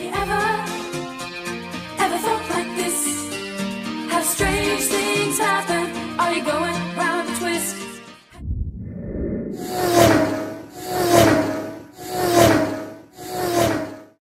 Have you ever